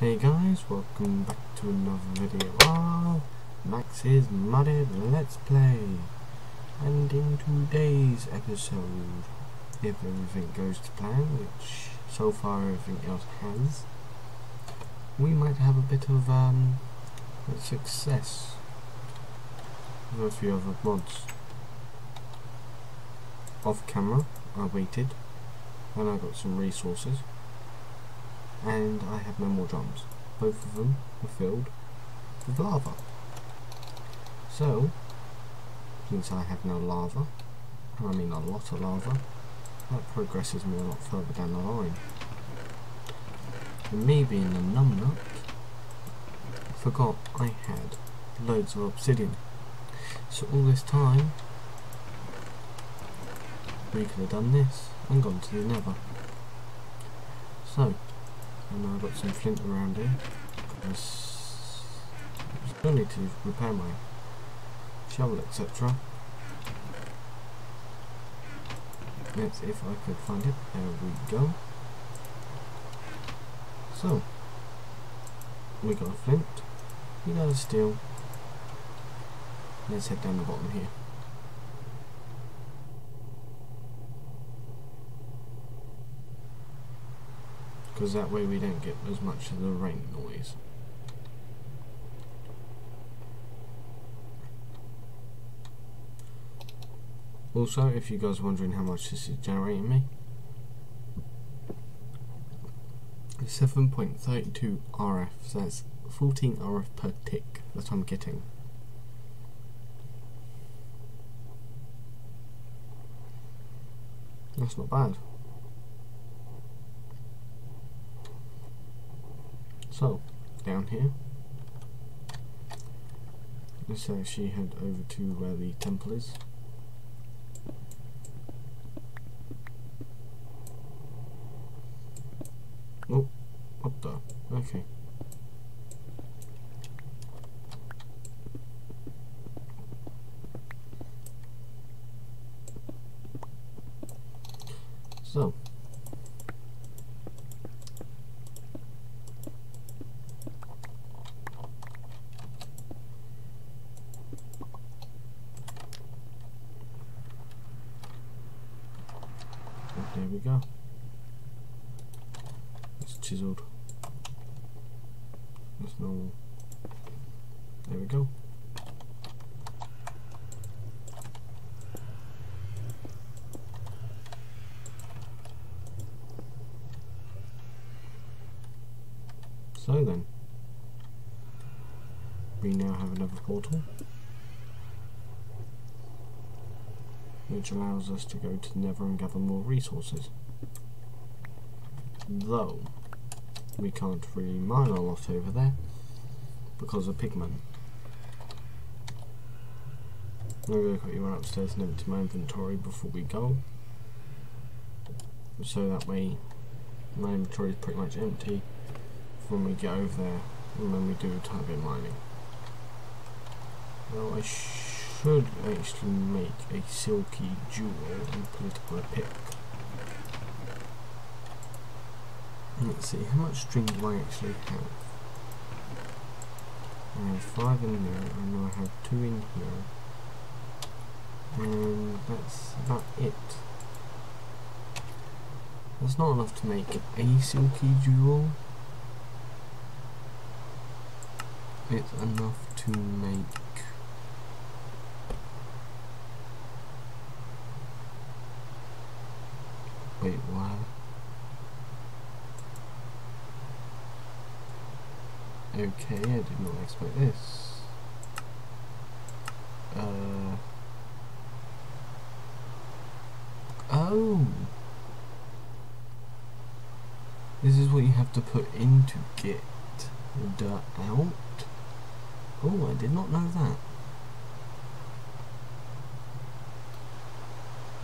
Hey guys, welcome back to another video of Max's Modded Let's Play. And in today's episode, if everything goes to plan, which so far everything else has, we might have a bit of um, success with a few other mods. Off camera, I waited, and I got some resources and I have no more drums. Both of them are filled with lava. So, since I have no lava, I mean a lot of lava, that progresses me a lot further down the line. And me being a numbnut, forgot I had loads of obsidian. So all this time, we could have done this and gone to the nether. So, and I've got some flint around here. I still need to repair my shovel, etc. Let's see if I could find it. There we go. So, we got a flint, we got a steel. Let's head down the bottom here. Because that way we don't get as much of the rain noise. Also, if you guys are wondering how much this is generating me, 7.32 RF, so that's 14 RF per tick that I'm getting. That's not bad. So, down here, let's actually head over to where the temple is. Oh, what the? Okay. So, There we go. It's chiseled. It's normal. There we go. So then, we now have another portal. which allows us to go to Nether and gather more resources. Though, we can't really mine a lot over there because of pigmen. I'm going to quickly run upstairs and empty my inventory before we go. So that way my inventory is pretty much empty when we get over there and when we do target mining. Well, I should actually make a silky jewel and put it on a pick. Let's see, how much string do I actually have? I have five in there, know I have two in here. And that's about it. That's not enough to make a silky jewel. It's enough to make Wait, why Okay, I did not expect this. Uh. Oh! This is what you have to put in to get the dirt out? Oh, I did not know that.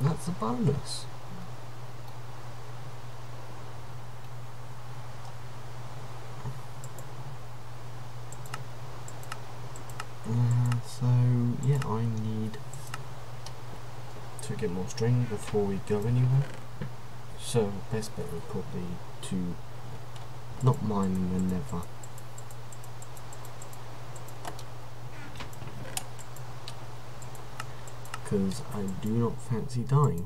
That's a bonus. Uh, so yeah, I need to get more string before we go anywhere. So best bet would probably to Not mine and then never. Because I do not fancy dying.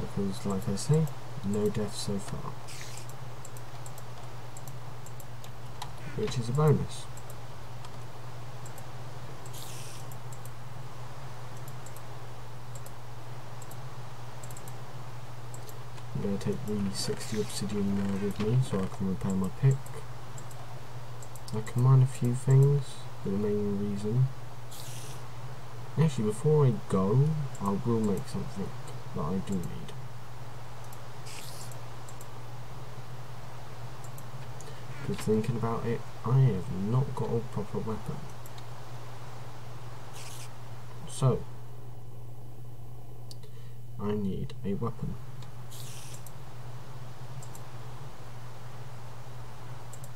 Because like I say, no death so far. which is a bonus. I'm going to take the 60 obsidian there with me so I can repair my pick. I can mine a few things, but the main reason... Actually, before I go, I will make something that I do need. Because thinking about it, I have not got a proper weapon. So, I need a weapon.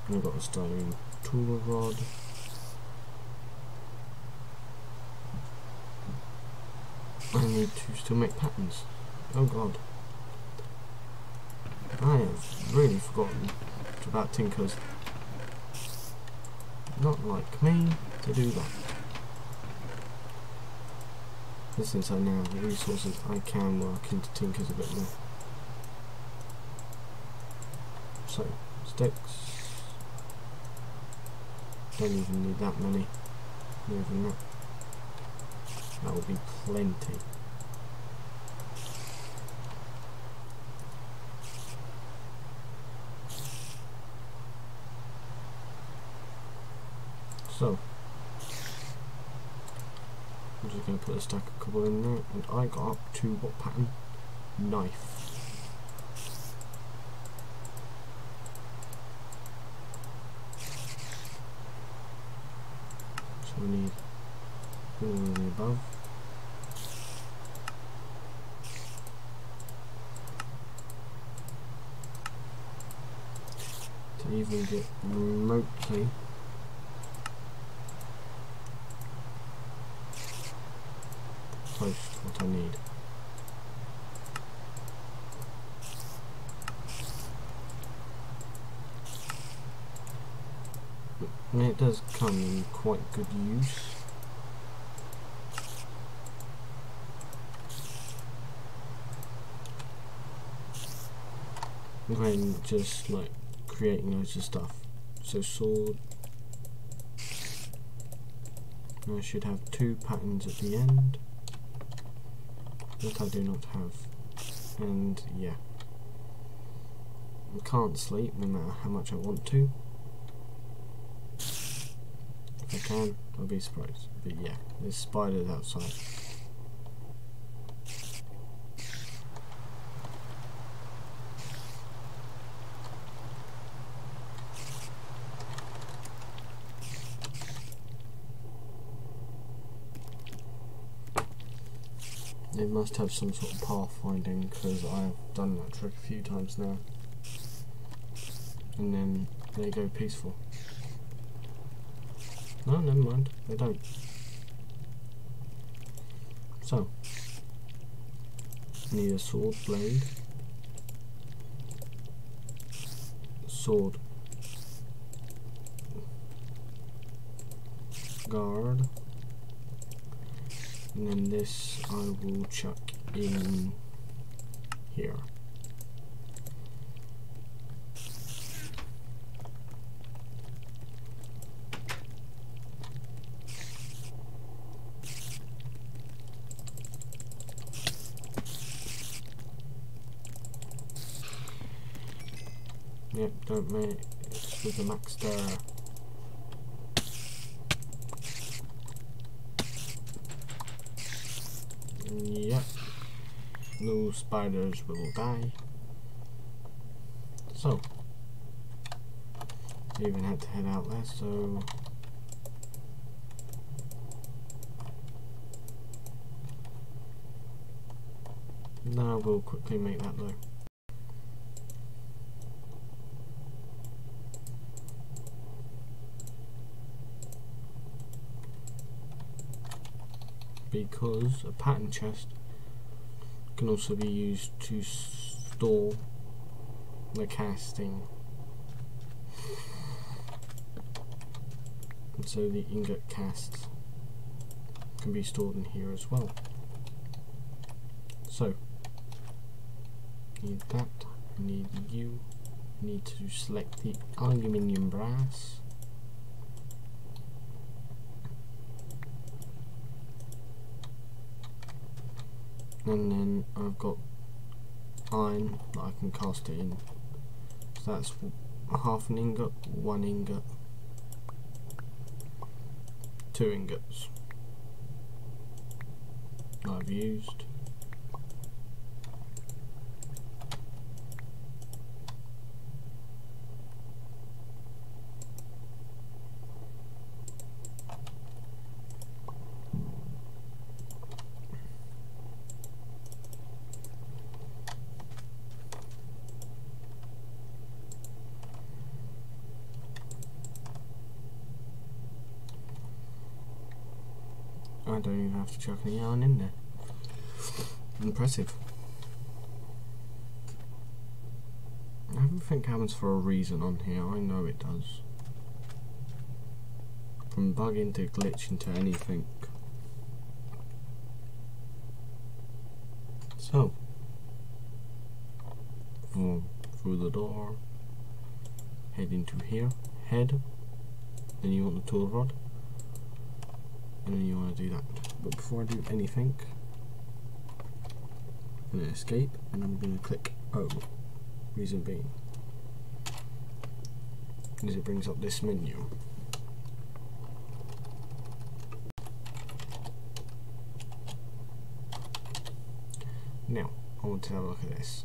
I've got a stone tool rod. I need to still make patterns. Oh god. I have really forgotten about tinkers. Not like me to do that. But since I now have the resources, I can work into tinkers a bit more. So, sticks. Don't even need that many. More than that. That will be plenty. So, I'm just going to put a stack of cobble in there, and I got up to what pattern? Knife. So we need all of the above. To even get remotely close to what I need. And it does come in quite good use. When just like creating loads of stuff. So sword. I should have two patterns at the end that I do not have. And yeah. I can't sleep no matter how much I want to. If I can, I'll be surprised. But yeah, there's spiders outside. They must have some sort of pathfinding because I've done that trick a few times now. And then they go peaceful. No, never mind. They don't. So, need a sword blade, sword, guard, and then this I will chuck in here. Yep, don't make with the max there. spiders will die. So, I even had to head out there, so... Now we'll quickly make that though. because a pattern chest can also be used to store the casting. And so the ingot casts can be stored in here as well. So, need that, need you, need to select the aluminium brass. And then I've got iron that I can cast it in. So that's half an ingot, one ingot, two ingots I've used. I don't even have to chuck any yarn in there. Impressive. Everything happens for a reason on here, I know it does. From bug into glitch into anything. So, through the door, head into here, head, then you want the tool rod, and then you want to do that. But before I do anything, I'm going to escape and I'm going to click O. Reason being is it brings up this menu. Now, I want to have a look at this.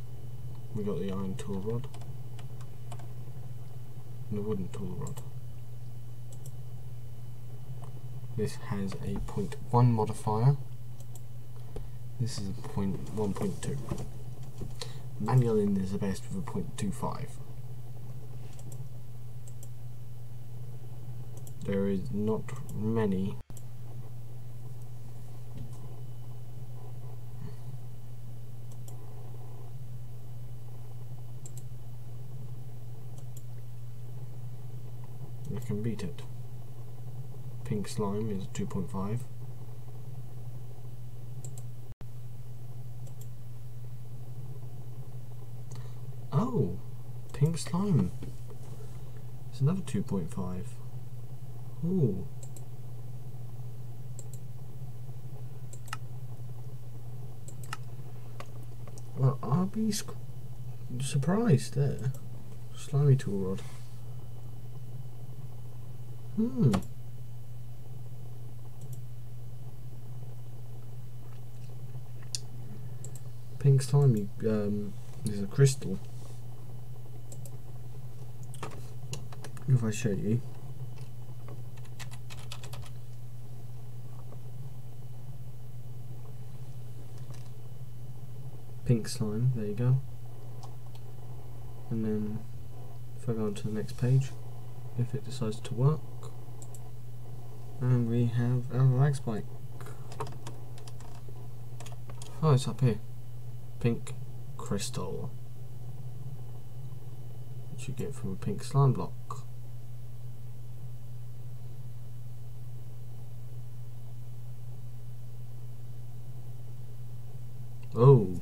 We got the iron tool rod and the wooden tool rod. This has a 0.1 modifier. This is a point 1.2. Manyullyn is the best with a 0.25. There is not many can beat it pink slime is 2.5 oh pink slime it's another 2.5 Ooh. Well, I'll be surprised there. Slimy tool rod. Hmm. Pink slimy um, is a crystal. If I show you. Pink slime, there you go. And then if I go on to the next page, if it decides to work, and we have our lag spike. Oh, it's up here pink crystal. Which you get from a pink slime block. Oh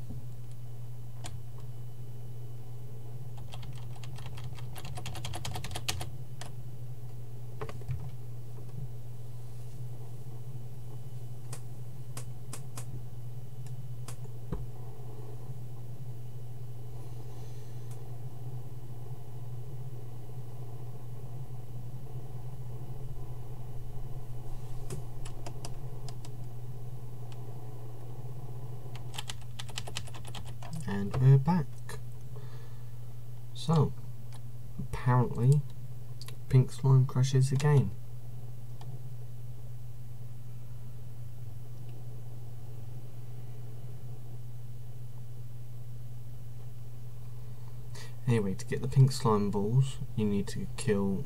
and we're back. So, apparently, pink slime crashes again. Anyway, to get the pink slime balls, you need to kill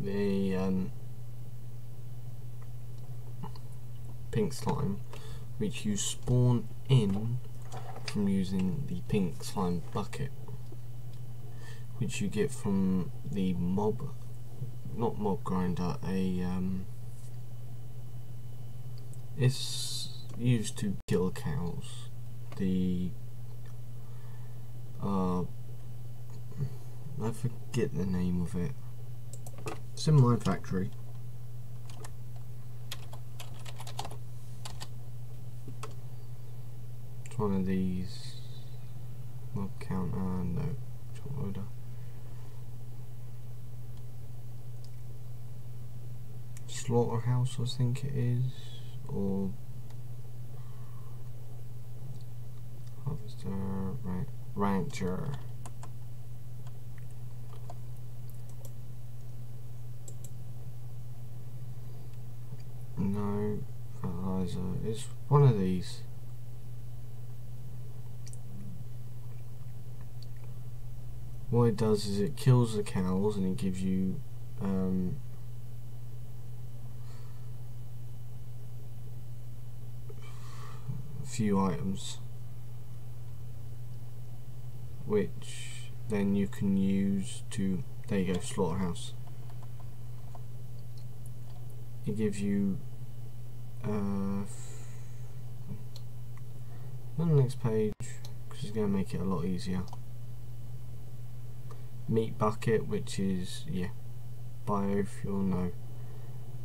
the um, pink slime, which you spawn in from using the pink slime bucket, which you get from the mob, not mob grinder, a um, it's used to kill cows. The uh, I forget the name of it. My factory. It's one of these mob counter, no, Slaughterhouse, I think it is, or harvester, rancher. No, fertilizer. It's one of these. What it does is it kills the cows and it gives you um, few items which then you can use to there you go slaughterhouse. It gives you uh, on the next page because it's going to make it a lot easier. Meat bucket which is yeah biofuel no.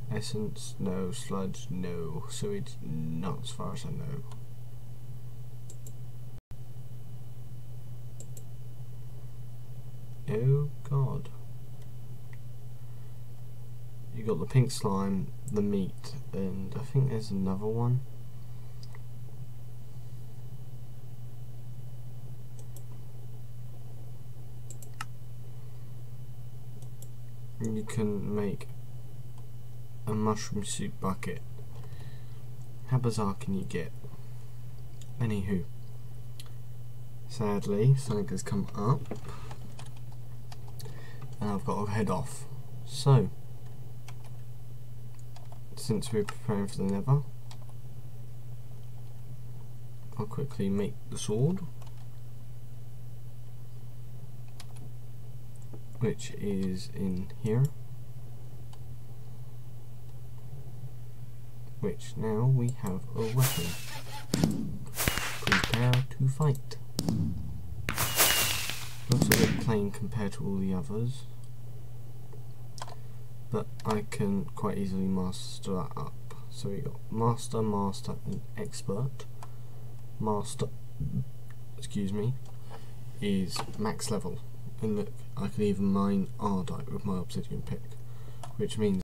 Essence no. Sludge no. Sewage not as far as I know oh god you got the pink slime the meat and I think there's another one you can make a mushroom soup bucket. How bizarre can you get? Anywho, sadly, something has come up and I've got to head off. So, since we're preparing for the nether, I'll quickly make the sword. which is in here which now we have a weapon prepare to fight looks a bit plain compared to all the others but I can quite easily master that up. So we got master, master and expert. Master excuse me is max level. And look, I can even mine Ardite with my obsidian pick, which means